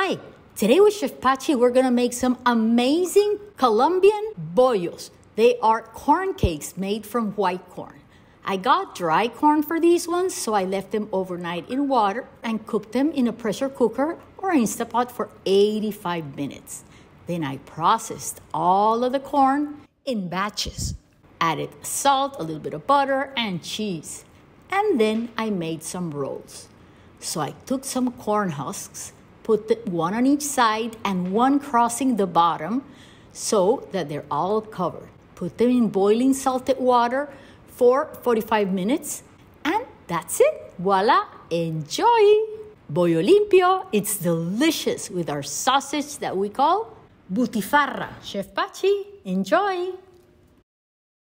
Hi, today with Chef Pachi, we're gonna make some amazing Colombian bollos. They are corn cakes made from white corn. I got dry corn for these ones, so I left them overnight in water and cooked them in a pressure cooker or Instapot for 85 minutes. Then I processed all of the corn in batches, added salt, a little bit of butter, and cheese. And then I made some rolls. So I took some corn husks, put one on each side and one crossing the bottom so that they're all covered. Put them in boiling salted water for 45 minutes, and that's it. Voila, enjoy! Bollo limpio, it's delicious with our sausage that we call butifarra. Chef Pachi, enjoy!